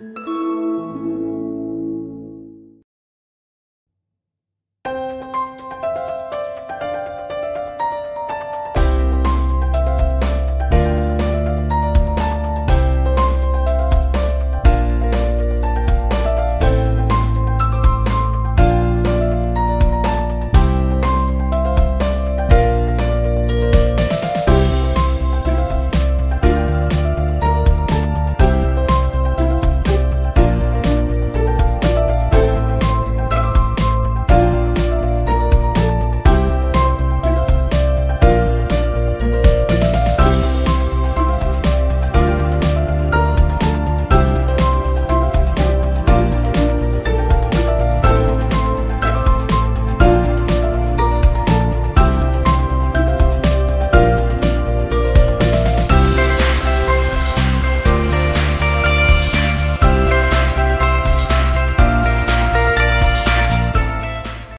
Música